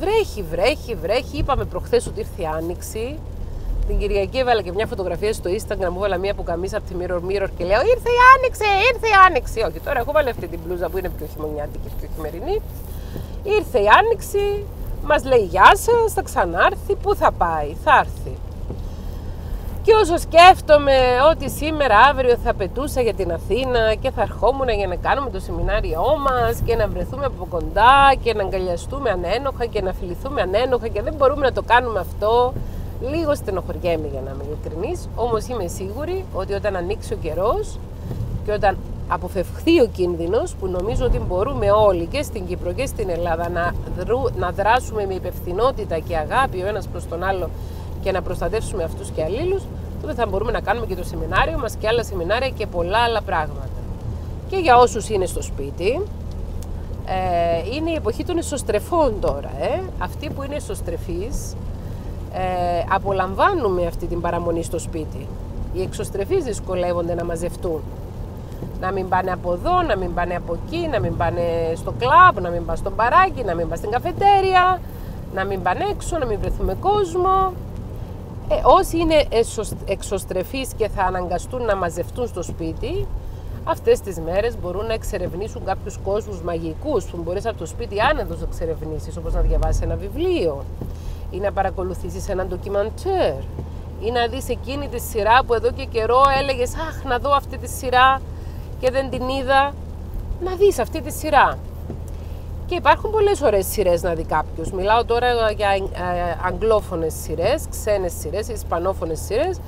Βρέχει, βρέχει, βρέχει. Είπαμε προχθές ότι ήρθε η άνοιξη. Την Κυριακή έβαλα και μια φωτογραφία στο Instagram, μου έβαλα μια που καμίσα από τη Mirror Mirror και λέω Ήρθε η άνοιξη, ήρθε η άνοιξη. Όχι, τώρα έχω βάλει αυτή την μπλούζα που είναι πιο χειμωνιάτικη, πιο χειμερινή. Ήρθε η άνοιξη, μας λέει Γεια σας, θα ξανάρθει. Πού θα πάει, θα έρθει. Και όσο σκέφτομαι ότι σήμερα, αύριο θα πετούσα για την Αθήνα και θα ερχόμουν για να κάνουμε το σεμινάριό μας και να βρεθούμε από κοντά και να αγκαλιαστούμε ανένοχα και να φιληθούμε ανένοχα και δεν μπορούμε να το κάνουμε αυτό, λίγο στενοχωριέμαι για να είμαι ειλικρινής, όμως είμαι σίγουρη ότι όταν ανοίξει ο καιρός και όταν αποφευχθεί ο κίνδυνος που νομίζω ότι μπορούμε όλοι και στην Κύπρο και στην Ελλάδα να, να δράσουμε με υπευθυνότητα και αγάπη ο ένας προς τον άλλο και να προστατεύσουμε αυτούς και αλλήλους, τότε θα μπορούμε να κάνουμε και το σεμινάριο μας και άλλα σεμινάρια και πολλά άλλα πράγματα. Και για όσους είναι στο σπίτι, ε, είναι η εποχή των εσωστρεφών τώρα. Ε. Αυτοί που είναι εσωστρεφείς, ε, απολαμβάνουμε αυτή την παραμονή στο σπίτι. Οι εξωστρεφείς δυσκολεύονται να μαζευτούν. Να μην πάνε από εδώ, να μην πάνε από εκεί, να μην πάνε στο κλαμπ, να μην πάνε στο μπαράκι, να μην πάνε στην καφετέρια, να μην πάνε έξω, να μην βρεθούμε κόσμο. Ε, όσοι είναι εξωστρεφείς και θα αναγκαστούν να μαζευτούν στο σπίτι, αυτές τις μέρες μπορούν να εξερευνήσουν κάποιους κόσμους μαγικούς που μπορείς από το σπίτι άνεδος να εξερευνήσεις, όπως να διαβάσεις ένα βιβλίο ή να παρακολουθήσεις ένα ντοκιμαντέρ ή να δεις εκείνη τη σειρά που εδώ και καιρό έλεγες «Αχ, να δω αυτή τη σειρά και δεν την είδα». Να δεις αυτή τη σειρά. Και υπάρχουν πολλές ωραίες σειρές να δει κάποιος. Μιλάω τώρα για ε, αγγλόφωνες σειρές, ξένες σειρές, ισπανόφωνες σειρές,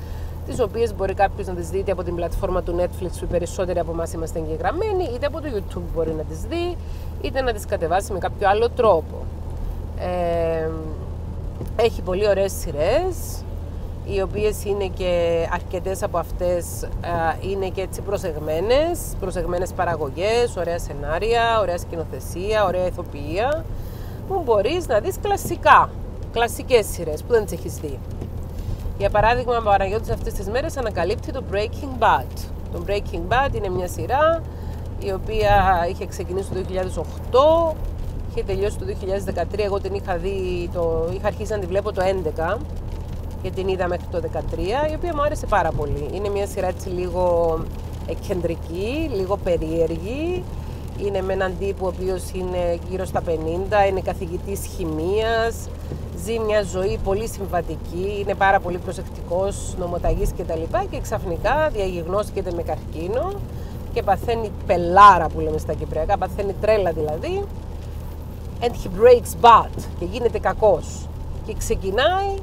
τις οποίες μπορεί κάποιος να τις δει είτε από την πλατφόρμα του Netflix που οι περισσότεροι από εμάς είμαστε εγγεγραμμένοι, είτε από το YouTube μπορεί να τις δει, είτε να τις κατεβάσει με κάποιο άλλο τρόπο. Ε, έχει πολύ ωραίες σειρές οι οποίες είναι και αρκετές από αυτές είναι και έτσι προσεγμένες, προσεγμένες παραγωγές, ωραία σενάρια, ωραία σκηνοθεσία, ωραία ηθοποιία που μπορείς να δεις κλασικά, κλασικές σειρές που δεν τις έχεις δει. Για παράδειγμα, ο Παναγιώτης αυτές τις μέρες ανακαλύπτει το Breaking Bad. Το Breaking Bad είναι μια σειρά η οποία είχε ξεκινήσει το 2008 είχε τελειώσει το 2013, εγώ την είχα δει, το, είχα αρχίσει να τη βλέπω το 2011 και την είδα μέχρι το 2013, η οποία μου άρεσε πάρα πολύ. Είναι μια σειρά έτσι λίγο εκκεντρική, λίγο περίεργη. Είναι με έναν τύπο ο οποίος είναι γύρω στα 50, είναι καθηγητής χημίας, ζει μια ζωή πολύ συμβατική, είναι πάρα πολύ προσεκτικός, νομοταγής κτλ. Και, και ξαφνικά διαγιγνώσκεται με καρκίνο και παθαίνει πελάρα που λέμε στα Κυπριακά, παθαίνει τρέλα δηλαδή and he breaks bad και γίνεται κακός και ξεκινάει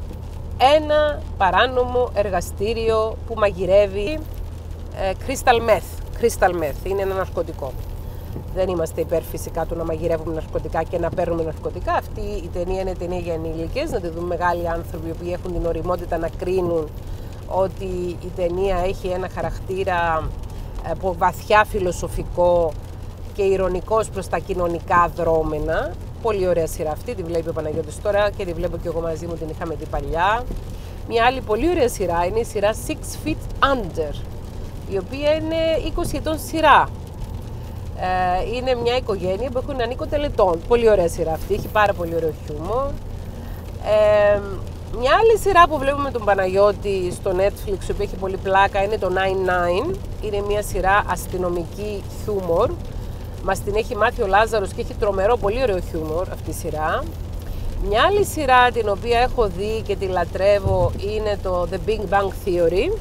ένα παράνομο εργαστήριο που μαγειρεύει ε, crystal meth. Crystal meth είναι ένα ναρκωτικό. Δεν είμαστε υπέρ φυσικά του να μαγειρεύουμε ναρκωτικά και να παίρνουμε ναρκωτικά. Αυτή η ταινία είναι ταινία για ενήλικες, να τη δουν μεγάλοι άνθρωποι που έχουν την οριμότητα να κρίνουν ότι η ταινία έχει ένα χαρακτήρα ε, βαθιά φιλοσοφικό και ηρωνικός προς τα κοινωνικά δρόμενα Πολύ ωραία σειρά αυτή, τη βλέπει ο Παναγιώτης τώρα και τη βλέπω και εγώ μαζί μου, την είχαμε δει παλιά. Μια άλλη πολύ ωραία σειρά είναι η σειρά Six Feet Under, η οποία είναι 20 ετών σειρά. Ε, είναι μια οικογένεια που έχουν έναν οίκο τελετών. Πολύ ωραία σειρά αυτή, έχει πάρα πολύ ωραίο χιούμορ. Ε, μια άλλη σειρά που βλέπουμε τον Παναγιώτη στο Netflix, που έχει πολύ πλάκα, είναι το 9-9. Είναι μια σειρά αστυνομική χιούμορ Μας την έχει μάθει ο Λάζαρος και έχει τρομερό, πολύ ωραίο χιούμορ αυτή η σειρά. Μια άλλη σειρά την οποία έχω δει και τη λατρεύω είναι το The Big Bang Theory.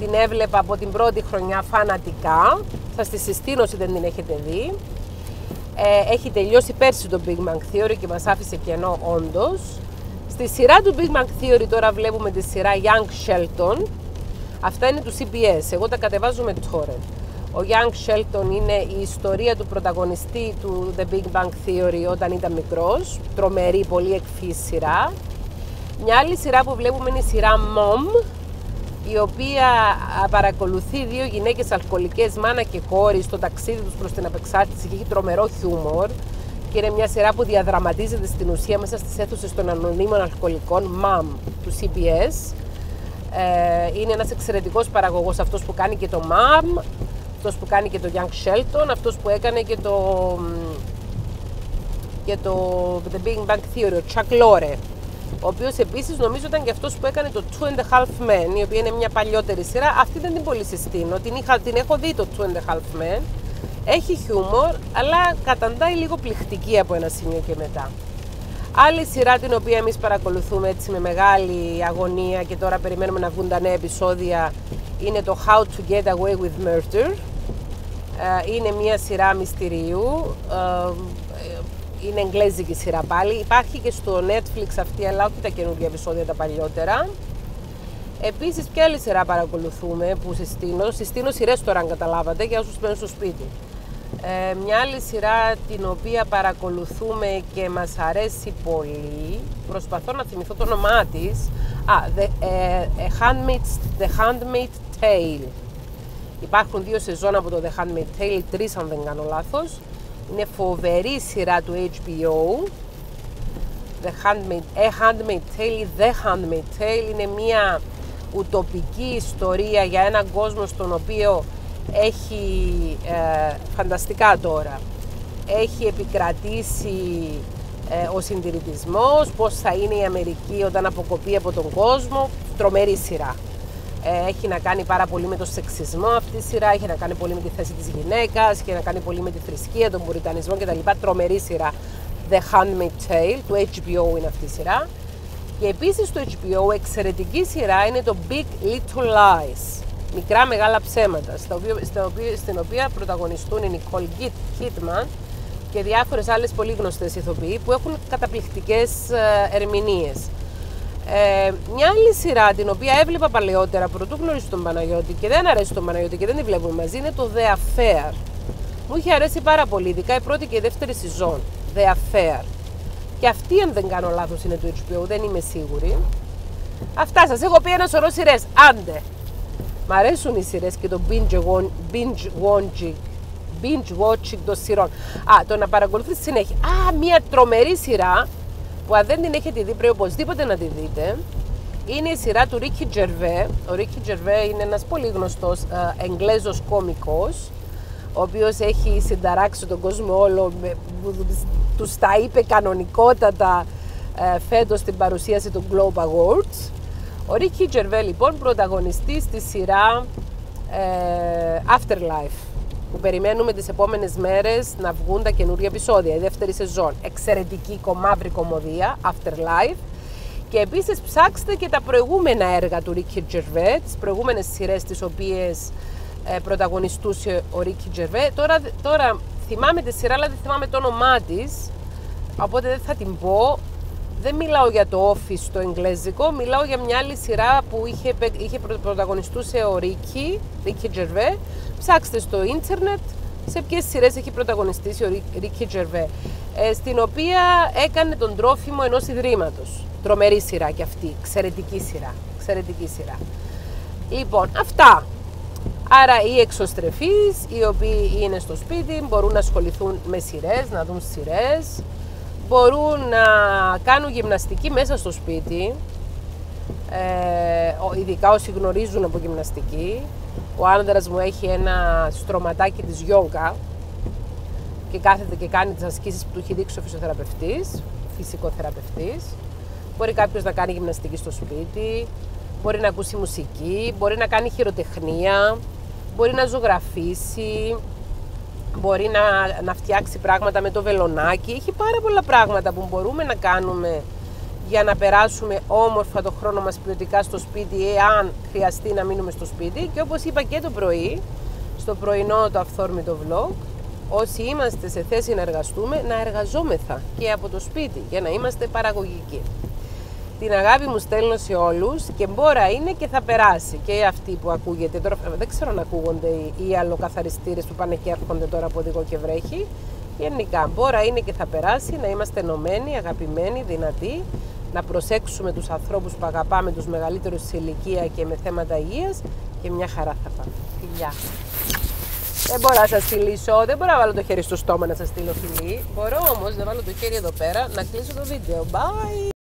Την έβλεπα από την πρώτη χρονιά φανατικά. Θα στη συστήνω όσοι δεν την έχετε δει. Ε, έχει τελειώσει πέρσι το Big Bang Theory και μας άφησε κενό όντως. Στη σειρά του Big Bang Theory τώρα βλέπουμε τη σειρά Young Shelton. Αυτά είναι του CBS. Εγώ τα κατεβάζω με torrent. Ο Young Shelton είναι η ιστορία του πρωταγωνιστή του The Big Bang Theory όταν ήταν μικρός. Τρομερή, πολύ εκφύς σειρά. Μια άλλη σειρά που βλέπουμε είναι η σειρά Mom, η οποία παρακολουθεί δύο γυναίκες αλκοολικές, μάνα και κόρη, στο ταξίδι τους προς την απεξάρτηση και έχει τρομερό χιούμορ και είναι μια σειρά που διαδραματίζεται στην ουσία μέσα στις αίθουσες των ανωνύμων αλκοολικών Mom του CBS. Ε, είναι ένας εξαιρετικός παραγωγός αυτός που κάνει και το Mom αυτός που κάνει και το Young Shelton, αυτός που έκανε και το για το The Big Bang Theory, ο Chuck Lorre, ο οποίος επίσης νομίζω ήταν και αυτός που έκανε το Two and a Half Men, η οποία είναι μια παλιότερη σειρά. Αυτή δεν την πολύ συστήνω, την, είχα, την έχω δει το Two and a Half Men. Έχει χιούμορ, αλλά καταντάει λίγο πληκτική από ένα σημείο και μετά. Άλλη σειρά την οποία εμείς παρακολουθούμε έτσι με μεγάλη αγωνία και τώρα περιμένουμε να βγουν τα νέα επεισόδια είναι το How to Get Away with Murder. Ε, είναι μια σειρά μυστηρίου, ε, είναι εγγλέζικη σειρά πάλι. Υπάρχει και στο Netflix αυτή, αλλά όχι τα καινούργια επεισόδια, τα παλιότερα. Επίσης, ποια άλλη σειρά παρακολουθούμε που συστήνω. Συστήνω σειρές τώρα, αν καταλάβατε, για όσους μένουν στο σπίτι. Ε, μια άλλη σειρά την οποία παρακολουθούμε και μας αρέσει πολύ, προσπαθώ να θυμηθώ το όνομά της, α, The, ε, Handmaid's, The Handmaid's Tale. Υπάρχουν δύο σεζόν από το The Handmaid's Tale, τρεις αν δεν κάνω λάθος. Είναι φοβερή σειρά του HBO. The Handmaid's, A Handmaid's Tale, The Handmaid's Tale είναι μια ουτοπική ιστορία για έναν κόσμο στον οποίο έχει ε, φανταστικά τώρα. Έχει επικρατήσει ε, ο συντηρητισμός, πώς θα είναι η Αμερική όταν αποκοπεί από τον κόσμο, τρομερή σειρά. Ε, έχει να κάνει πάρα πολύ με το σεξισμό αυτή η σειρά, έχει να κάνει πολύ με τη θέση της γυναίκας, έχει να κάνει πολύ με τη θρησκεία, τον πουριτανισμό κτλ. Τρομερή σειρά. The Handmaid's Tale, του HBO είναι αυτή η σειρά. Και επίσης στο HBO εξαιρετική σειρά είναι το Big Little Lies μικρά μεγάλα ψέματα, στα οποία, στα οποία, στην οποία πρωταγωνιστούν η Νικόλ Κίτμαν και διάφορες άλλες πολύ γνωστές ηθοποιοί που έχουν καταπληκτικές ε, ερμηνείες. Ε, μια άλλη σειρά την οποία έβλεπα παλαιότερα πρωτού γνωρίσω τον Παναγιώτη και δεν αρέσει τον Παναγιώτη και δεν τη βλέπουμε μαζί είναι το The Affair. Μου είχε αρέσει πάρα πολύ, ειδικά η πρώτη και η δεύτερη σεζόν. The Affair. Και αυτή, αν δεν κάνω λάθος, είναι του HBO, δεν είμαι σίγουρη. Αυτά σας έχω πει ένα σωρό σειρές. Άντε! Μ' αρέσουν οι σειρές και το binge, binge watching. Binge watching των σειρών. Α, το να παρακολουθείς συνέχεια. Α, μια τρομερή σειρά που αν δεν την έχετε δει πρέπει οπωσδήποτε να τη δείτε. Είναι η σειρά του Ρίκι Τζερβέ. Ο Ρίκι Τζερβέ είναι ένας πολύ γνωστός ε, Εγγλέζος κόμικος ο οποίος έχει συνταράξει τον κόσμο όλο, με, τους τα είπε κανονικότατα ε, φέτος στην παρουσίαση του Globe Awards. Ο Ρίκι Τζερβέ λοιπόν πρωταγωνιστής στη σειρά ε, Afterlife που περιμένουμε τις επόμενες μέρες να βγουν τα καινούργια επεισόδια, η δεύτερη σεζόν. Εξαιρετική κομμαύρη κομμωδία, Afterlife. Και επίσης ψάξτε και τα προηγούμενα έργα του Ρίκι Τζερβέ, τις προηγούμενες σειρές τις οποίες ε, πρωταγωνιστούσε ο Ρίκι Τζερβέ. Τώρα, τώρα θυμάμαι τη σειρά, αλλά δεν θυμάμαι το όνομά της. οπότε δεν θα την πω. Δεν μιλάω για το Office το εγγλέζικο, μιλάω για μια άλλη σειρά που είχε, είχε πρωταγωνιστούσε ο Ρίκη, Ρίκη Τζερβέ. Ψάξτε στο ίντερνετ σε ποιες σειρές έχει πρωταγωνιστήσει ο Ρίκη Τζερβέ. Ε, στην οποία έκανε τον τρόφιμο ενός ιδρύματος. Τρομερή σειρά κι αυτή. Εξαιρετική σειρά. Εξαιρετική σειρά. Λοιπόν, αυτά. Άρα οι εξωστρεφείς, οι οποίοι είναι στο σπίτι, μπορούν να ασχοληθούν με σειρές, να δουν σειρές, μπορούν να κάνουν γυμναστική μέσα στο σπίτι, ε, ειδικά όσοι γνωρίζουν από γυμναστική. Ο άντρας μου έχει ένα στρωματάκι της γιόγκα και κάθεται και κάνει τις ασκήσεις που του έχει δείξει ο φυσιοθεραπευτής, φυσικοθεραπευτής. Μπορεί κάποιος να κάνει γυμναστική στο σπίτι, μπορεί να ακούσει μουσική, μπορεί να κάνει χειροτεχνία, μπορεί να ζωγραφίσει, μπορεί να, να φτιάξει πράγματα με το βελονάκι. Έχει πάρα πολλά πράγματα που μπορούμε να κάνουμε για να περάσουμε όμορφα το χρόνο μας ποιοτικά στο σπίτι εάν χρειαστεί να μείνουμε στο σπίτι και όπως είπα και το πρωί στο πρωινό το αυθόρμητο vlog όσοι είμαστε σε θέση να εργαστούμε να εργαζόμεθα και από το σπίτι για να είμαστε παραγωγικοί. Την αγάπη μου στέλνω σε όλους και μπόρα είναι και θα περάσει. Και αυτή που ακούγεται τώρα, δεν ξέρω αν ακούγονται οι αλλοκαθαριστήρες που πάνε και έρχονται τώρα από οδηγό και βρέχει. Γενικά, μπόρα είναι και θα περάσει, να είμαστε ενωμένοι, αγαπημένοι, δυνατοί, να προσέξουμε τους ανθρώπους που αγαπάμε, τους μεγαλύτερους σε ηλικία και με θέματα υγείας και μια χαρά θα πάμε. Φιλιά. Δεν μπορώ να σας φιλήσω, δεν μπορώ να βάλω το χέρι στο στόμα να σας στείλω φιλί. Μπορώ όμως να βάλω το χέρι εδώ πέρα να κλείσω το βίντεο. Bye!